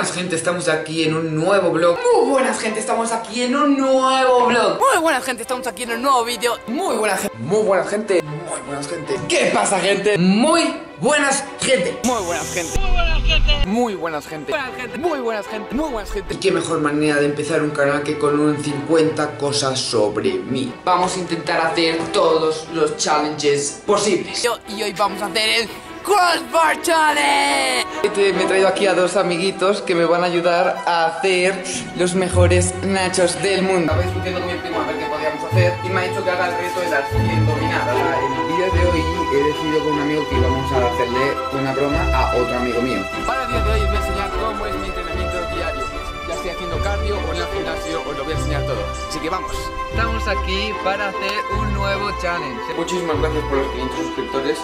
buenas gente, estamos aquí en un nuevo vlog Muy buenas gente, estamos aquí en un nuevo vlog Muy buenas gente, estamos aquí en un nuevo vídeo Muy buenas gente, muy buenas gente Muy buenas gente ¿Qué pasa gente? Muy buenas gente Muy buenas gente Muy buenas gente Muy buenas gente Muy buenas gente Muy buenas gente Y qué mejor manera de empezar un canal que con un 50 cosas sobre mí Vamos a intentar hacer todos los challenges posibles Yo, Y hoy vamos a hacer el Crossbar Challenge Me he traído aquí a dos amiguitos que me van a ayudar a hacer los mejores nachos del mundo. Estaba discutiendo con mi primo a ver qué podíamos hacer y me ha dicho que haga el reto de las 100 dominadas. En el vídeo de hoy he decidido con un amigo que íbamos a hacerle una broma a otro amigo mío. Para el día de hoy os voy a enseñar cómo es mi entrenamiento diario Ya estoy haciendo cardio o en el gimnasio, os lo voy a enseñar todo Así que vamos Estamos aquí para hacer un nuevo challenge. Muchísimas gracias por los 500 suscriptores.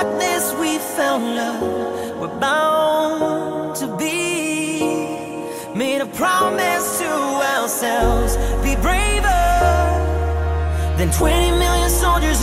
darkness we found love. We're bound to be. Made a promise to ourselves. Be braver than 20 million soldiers